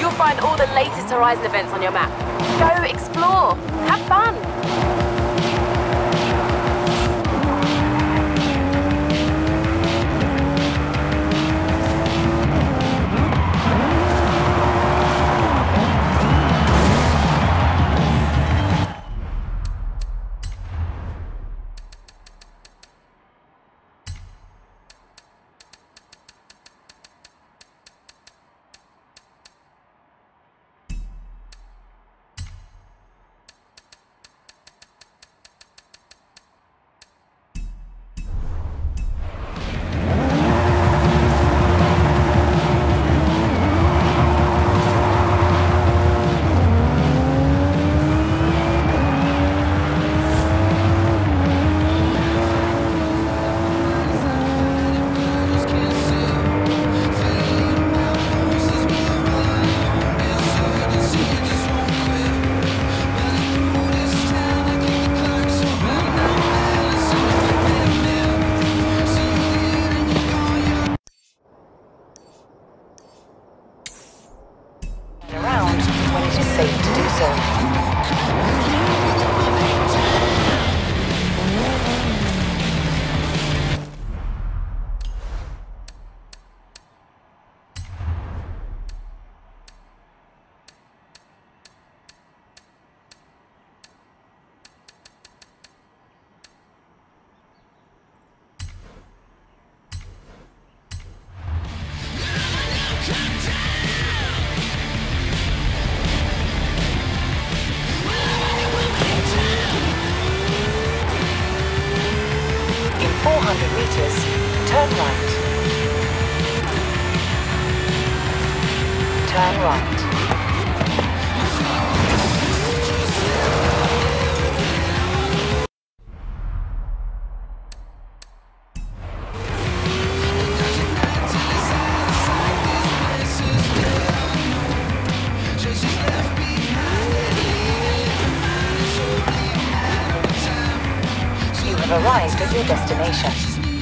You'll find all the latest Horizon events on your map. Go explore, have fun. Turn right. You have arrived at your destination.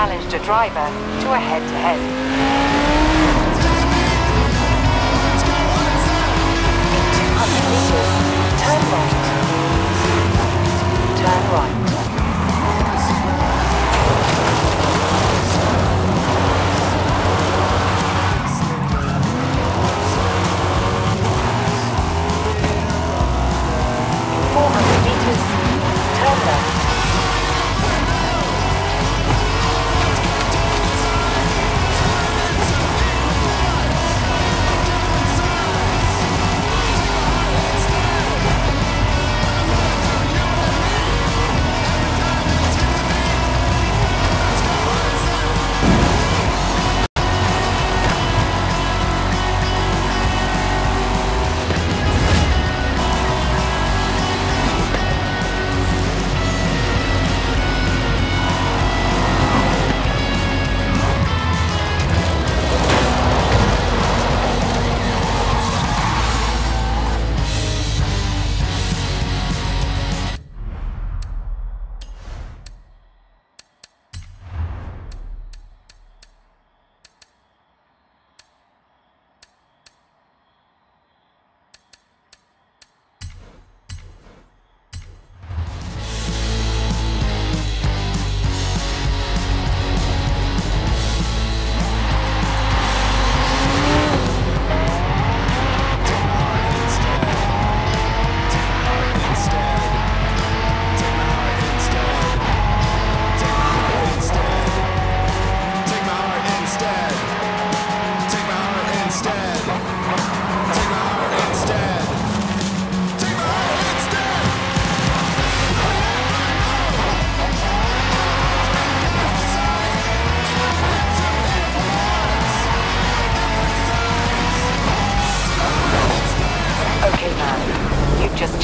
Challenged a driver to a head-to-head. In 200 meters, turn right. Turn right.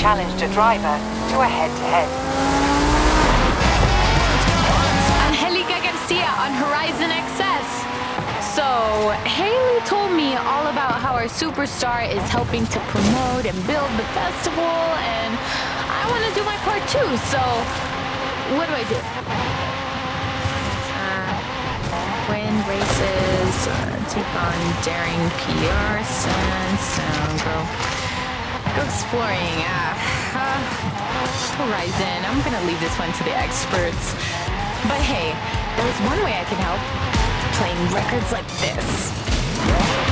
Challenged a driver to a head-to-head. Angelica Garcia on Horizon XS. So, Haley told me all about how our superstar is helping to promote and build the festival, and I want to do my part too. So, what do I do? Uh, win races, uh, take on daring PR, send, sound, go. Go exploring. Uh, uh, Horizon. I'm gonna leave this one to the experts. But hey, there's one way I can help. Playing records like this.